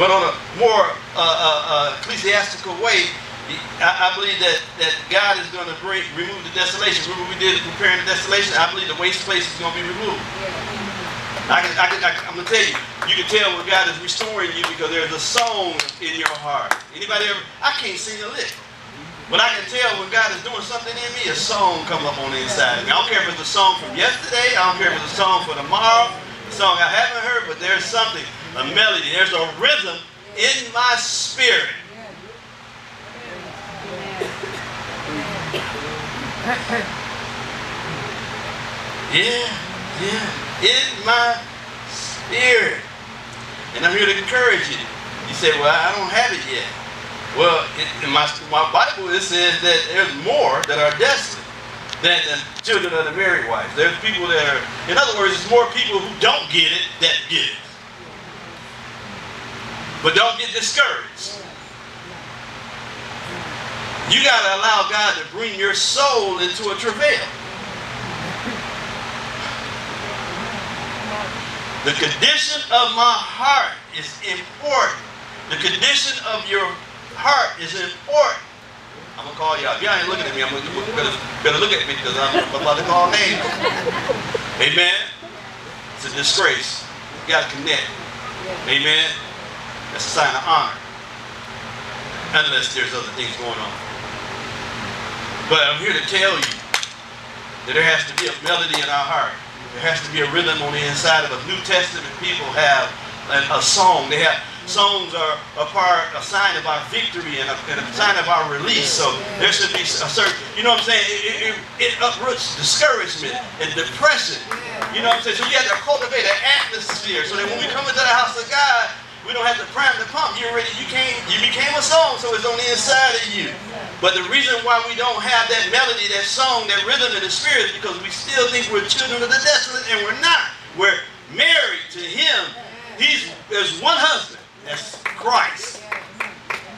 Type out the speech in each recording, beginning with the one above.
But on a more uh, uh, uh, ecclesiastical way, I, I, believe that, that God is going to bring remove the desolation. Remember we did preparing the desolation? I believe the waste place is going to be removed. I can, I can, I am going to tell you, you can tell when God is restoring you because there's a song in your heart. Anybody ever? I can't sing a lick. But I can tell when God is doing something in me, a song comes up on the inside of me. I don't care if it's a song from yesterday. I don't care if it's a song for tomorrow. A song I haven't heard, but there's something, a melody. There's a rhythm in my spirit. Yeah, yeah, in my spirit. And I'm here to encourage you. You say, well, I don't have it yet. Well, in my, my Bible, it says that there's more that are destined than the children of the married wife. There's people that are, in other words, it's more people who don't get it that get it. But don't get discouraged. You got to allow God to bring your soul into a travail. The condition of my heart is important. The condition of your heart is important. I'm going to call y'all. If y'all ain't looking at me, I'm going to better, look at me because I'm about to call names. Amen. It's a disgrace. You got to connect. Amen. That's a sign of honor. Unless there's other things going on. But I'm here to tell you that there has to be a melody in our heart. There has to be a rhythm on the inside of us. New Testament people have a, a song. They have songs are a part, a sign of our victory and a, and a sign of our release. So there should be a certain, you know what I'm saying? It, it, it uproots discouragement and depression. You know what I'm saying? So you have to cultivate an atmosphere so that when we come into the house of God, we don't have to prime the pump. You already, you came, you became a song, so it's on the inside of you. But the reason why we don't have that melody, that song, that rhythm in the spirit is because we still think we're children of the desolate, and we're not. We're married to Him. He's there's one husband. That's Christ.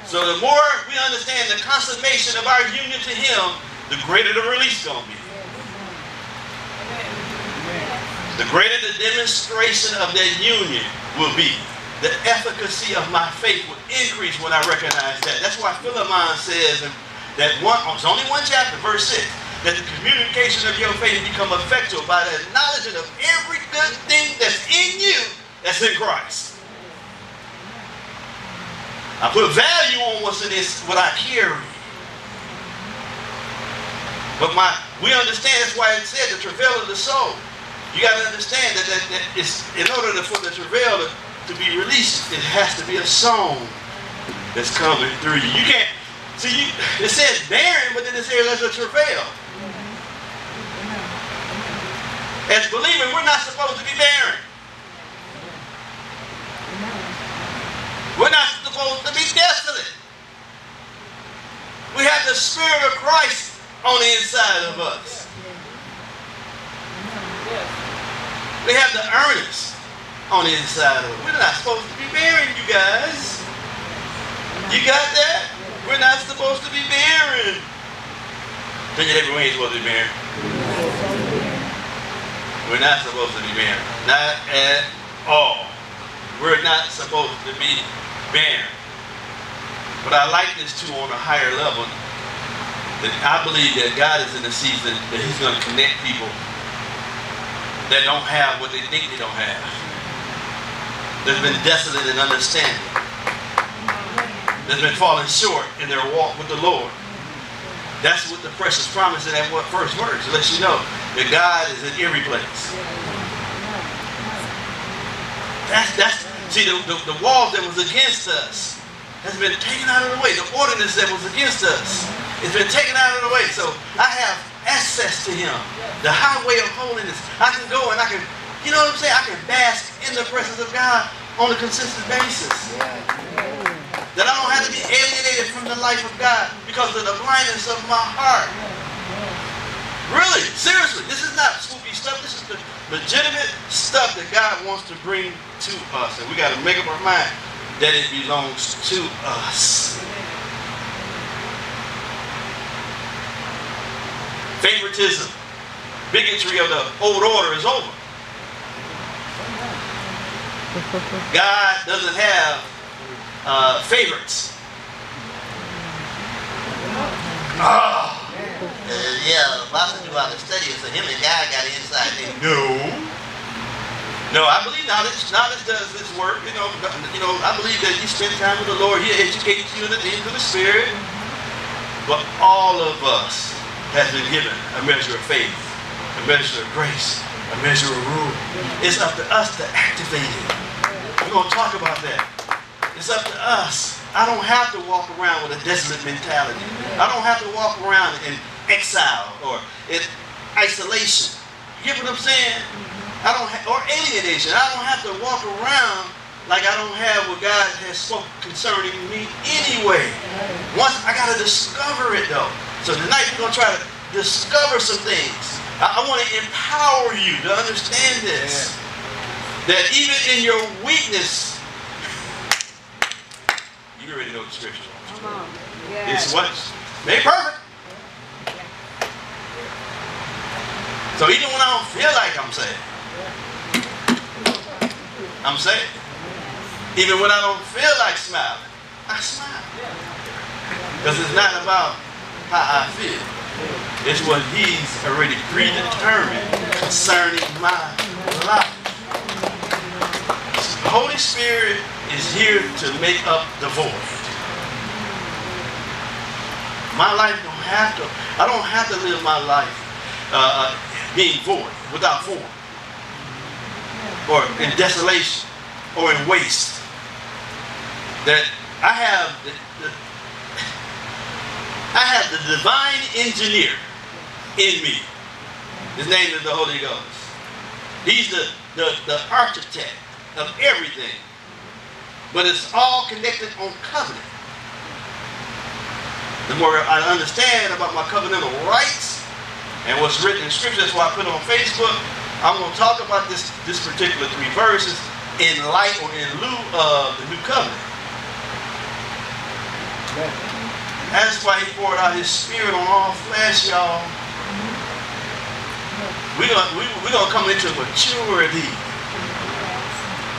So the more we understand the consummation of our union to Him, the greater the release to be. The greater the demonstration of that union will be. The efficacy of my faith will increase when I recognize that. That's why Philemon says that one, it's only one chapter, verse 6, that the communication of your faith become effectual by the knowledge of every good thing that's in you that's in Christ. I put value on what's in this, what I carry. But my, we understand that's why it said the travail of the soul. You got to understand that, that, that it's, in order for the travail to, to be released, it has to be a song that's coming through you. You can't, see, you, it says barren, but then it says there's a travail. As believers, we're not supposed to be barren. We're not supposed to be desolate. We have the Spirit of Christ on the inside of us. We have the earnest on the inside of us. We're not supposed to be barren, you guys. You got that? We're not supposed to be barren. Tell you every way ain't supposed to be barren. We're not supposed to be barren. Not at all. We're not supposed to be barren. But I like this too on a higher level. That I believe that God is in a season that He's going to connect people that don't have what they think they don't have. That's been desolate in understanding. That's been falling short in their walk with the Lord. That's what the precious promise in that first verse lets you know that God is in every place. That's that's See, the, the, the walls that was against us has been taken out of the way. The ordinance that was against us has been taken out of the way. So I have access to him. The highway of holiness. I can go and I can, you know what I'm saying? I can bask in the presence of God on a consistent basis. That I don't have to be alienated from the life of God because of the blindness of my heart. Really, seriously, this is not spooky stuff. This is the legitimate stuff that God wants to bring to us. And we got to make up our mind that it belongs to us. Favoritism, bigotry of the old order is over. God doesn't have uh, favorites. Oh. Uh, yeah, Boston do all the study, so him and God got inside there. No. No, I believe knowledge. Knowledge does this work. You know, you know. I believe that you spend time with the Lord. He educates you in the things of the Spirit. But all of us has been given a measure of faith, a measure of grace, a measure of rule. It's up to us to activate it. We're gonna talk about that. It's up to us. I don't have to walk around with a desolate mentality. I don't have to walk around in exile or in isolation. You get what I'm saying? I don't or alienation. I don't have to walk around like I don't have what God has spoken concerning me anyway. Once I gotta discover it though. So tonight we're gonna try to discover some things. I, I want to empower you to understand this. That even in your weakness, you already know the scripture. Come on. It's Yes. what made perfect. So even when I don't feel like I'm saved, I'm saved. Even when I don't feel like smiling, I smile. Because it's not about how I feel. It's what he's already predetermined concerning my life. Holy Spirit is here to make up the void. My life don't have to, I don't have to live my life uh, uh, being void, without form, or in desolation, or in waste. That I have I have the divine engineer in me. His name is the Holy Ghost. He's the, the, the architect of everything. But it's all connected on covenant. The more I understand about my covenantal rights and what's written in scripture, that's why I put it on Facebook. I'm going to talk about this, this particular three verses in light or in lieu of the new covenant. That's why he poured out his spirit on all flesh, y'all. We're gonna, we, we're gonna come into maturity.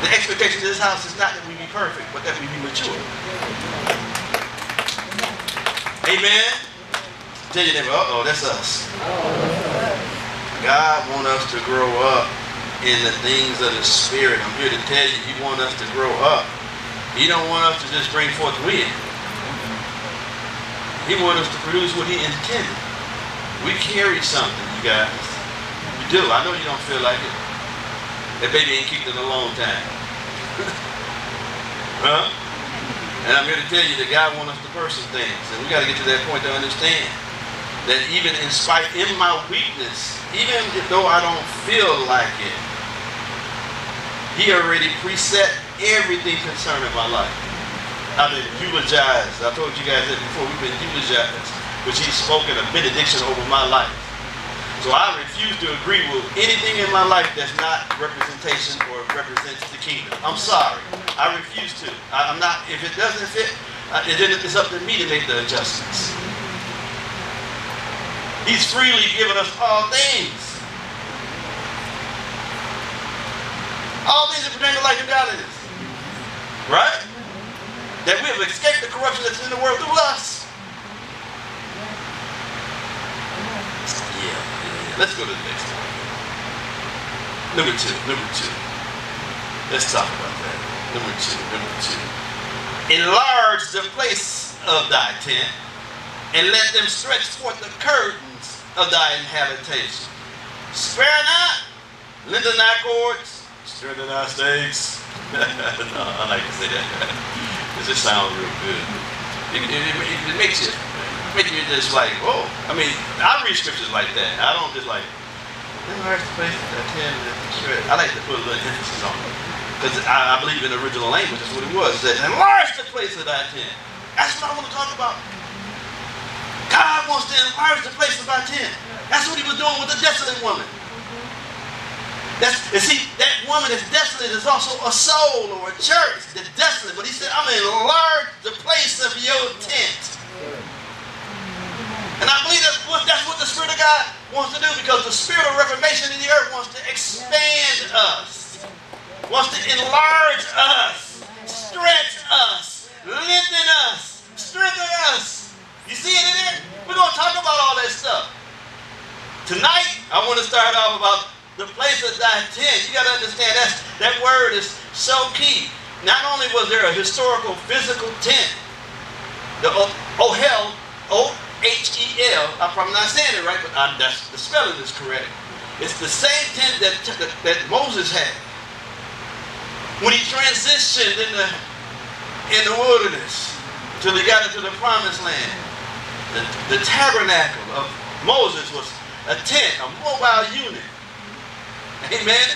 The expectation of this house is not that we be perfect, but that we be mature. Amen. Tell your neighbor, uh-oh, that's us. God want us to grow up in the things of the Spirit. I'm here to tell you, He want us to grow up. He don't want us to just bring forth wind. He wanted us to produce what He intended. We carry something, you guys. We do. I know you don't feel like it. That baby ain't kicked in a long time. huh? And I'm here to tell you that God wants us to some things. And we got to get to that point to understand that even in spite, in my weakness, even though I don't feel like it, He already preset everything concerning my life. I've been eulogized. I told you guys that before. We've been eulogized, which He's spoken a benediction over my life. So I refuse to agree with anything in my life that's not representation or represents the kingdom. I'm sorry. I refuse to. I, am not. If it doesn't fit, uh, then it's up to me to make the adjustments. He's freely given us all things. All things that pertain to life and godliness. Right? That we have escaped the corruption that's in the world through us. Yeah, yeah. Let's go to the next one. Number two. Number two. Let's talk about that. Number two. Number two. Enlarge the place of thy tent, and let them stretch forth the curtains of thy habitation. Spare not, lengthen thy cords, strengthen thy stakes. no, I like to say that. It just sounds real good. It, it, it, it makes you, make you just like, oh. I mean, I read scriptures like that. I don't just like, enlarge the place and stretch." I like to put a little emphasis on it. Because I, I believe in the original language, that's what it was. It said, enlarge the place of thy tent. That's what I want to talk about. God wants to enlarge the place of our tent. That's what he was doing with the desolate woman. That's, and see, that woman that's desolate is also a soul or a church that's desolate. But he said, I'm going to enlarge the place of your tent. And I believe that's what, that's what the Spirit of God wants to do because the Spirit of Reformation in the earth wants to expand us, wants to enlarge us, stretch us, lengthen us, strengthen us. You see it in there? We're going to talk about all that stuff. Tonight, I want to start off about thy tent. You got to understand that that word is so key. Not only was there a historical physical tent, the Ohel, O-H-E-L, I'm probably not saying it right, but I'm, that's, the spelling is correct. It's the same tent that, that, that Moses had. When he transitioned in the, in the wilderness till he got into the promised land, the, the tabernacle of Moses was a tent, a mobile unit. Amen.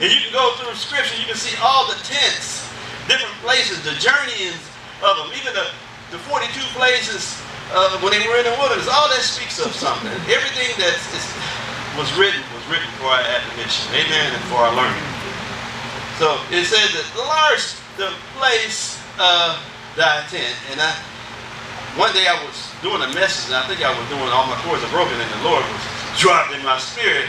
And you can go through scripture, you can see all the tents, different places, the journeyings of them, even the, the 42 places uh, when they were in the wilderness. All that speaks of something. Everything that was written was written for our admonition. Amen. And for our learning. So it says that large the place uh, thy tent. And I, one day I was doing a message, and I think I was doing all my cords are broken, and the Lord was dropped in my spirit.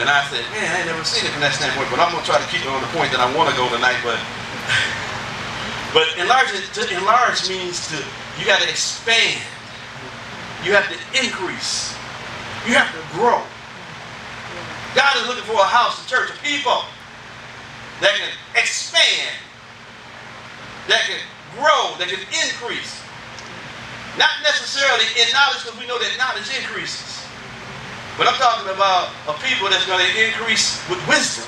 And I said, man, I ain't never seen it from that standpoint, but I'm gonna try to keep it on the point that I want to go tonight. But but enlarge to enlarge means to you got to expand. You have to increase. You have to grow. God is looking for a house, a church, of people that can expand, that can grow, that can increase. Not necessarily in knowledge, because we know that knowledge increases. But I'm talking about a people that's going to increase with wisdom.